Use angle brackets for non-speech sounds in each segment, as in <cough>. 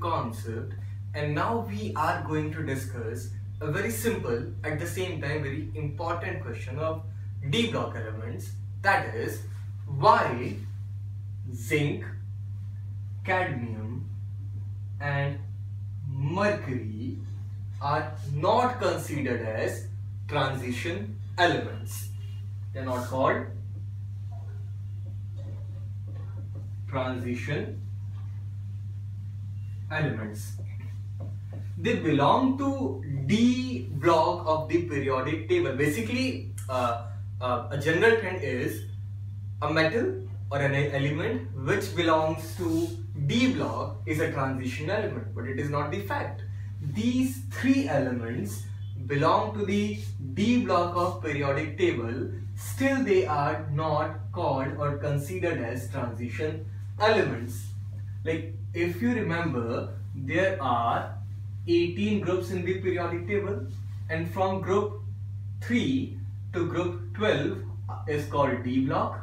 concept and now we are going to discuss a very simple at the same time very important question of D block elements that is why zinc, cadmium and mercury are not considered as transition elements. They are not called transition elements. They belong to D block of the periodic table. Basically, uh, uh, a general trend is a metal or an element which belongs to D block is a transition element, but it is not the fact. These three elements belong to the D block of periodic table, still they are not called or considered as transition elements. Like if you remember, there are 18 groups in the periodic table and from group 3 to group 12 is called D block.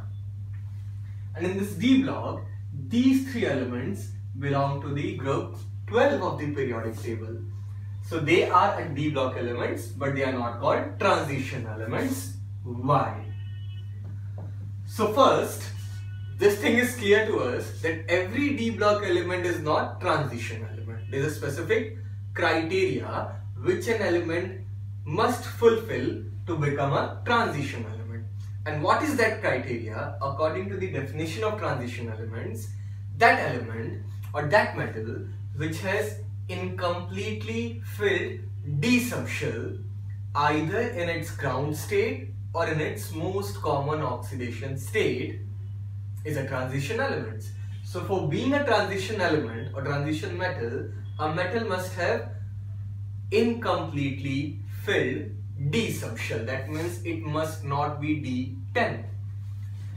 And in this D block these three elements belong to the group 12 of the periodic table. So they are at D block elements but they are not called transition elements. Why? So first this thing is clear to us that every D block element is not transition element there is a specific criteria which an element must fulfill to become a transition element. And what is that criteria? According to the definition of transition elements, that element or that metal which has incompletely filled D subshell either in its ground state or in its most common oxidation state is a transition element. So for being a transition element or transition metal, a metal must have incompletely filled D subshell. That means it must not be D10.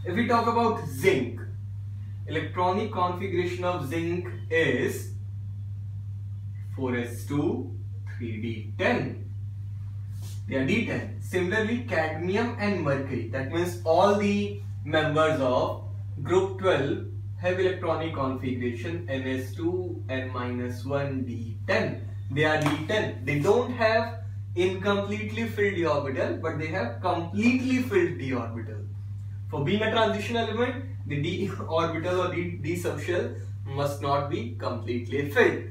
If we talk about zinc, electronic configuration of zinc is 4s2 3d10. They are D10. Similarly, cadmium and mercury. That means all the members of group 12 have electronic configuration ns2 n minus 1 d10 they are d10 they don't have incompletely filled d orbital but they have completely filled d orbital. For being a transition element the d <laughs> orbital or d, d subshell must not be completely filled.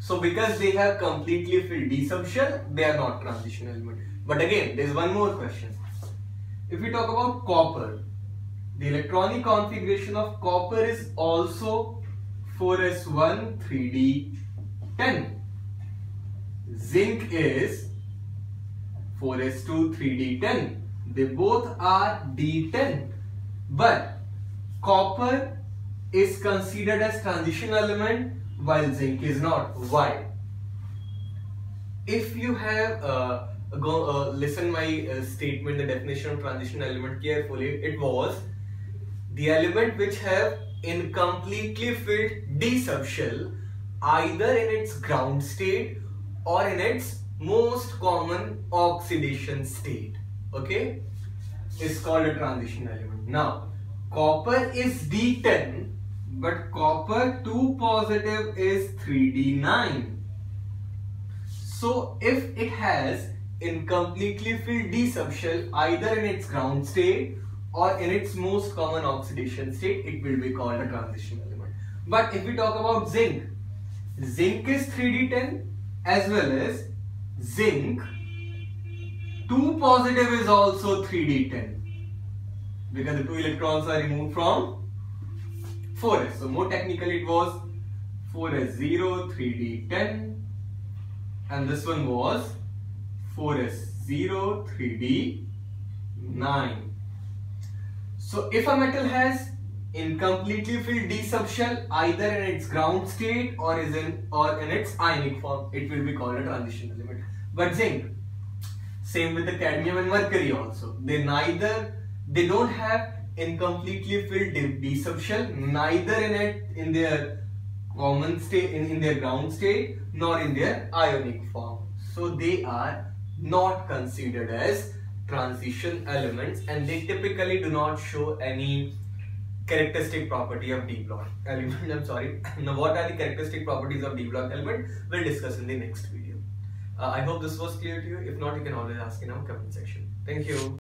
So because they have completely filled d subshell they are not transition element. But again there is one more question. If we talk about copper the electronic configuration of copper is also 4s1 3d10. Zinc is 4s2 3d10. They both are d10. But copper is considered as transition element while zinc is not. Why? If you have uh, go uh, listen my uh, statement, the definition of transition element carefully, it was the element which have incompletely filled D subshell either in its ground state or in its most common oxidation state okay? Is called a transition element. Now copper is D10 but copper 2 positive is 3D9 so if it has incompletely filled D subshell either in its ground state or in its most common oxidation state, it will be called a transition element. But if we talk about zinc, zinc is 3d10 as well as zinc 2 positive is also 3d10 because the two electrons are removed from 4s. So more technically it was 4s0 3d10 and this one was 4s0 3d9 so if a metal has incompletely filled D subshell either in its ground state or is in or in its ionic form, it will be called a transition element. But zinc, same with the cadmium and mercury also. They neither they don't have incompletely filled D subshell neither in it in their common state in, in their ground state nor in their ionic form. So they are not considered as transition elements and they typically do not show any characteristic property of d block element. I'm sorry. <laughs> now, what are the characteristic properties of d block element? We'll discuss in the next video. Uh, I hope this was clear to you. If not, you can always ask in our comment section. Thank you.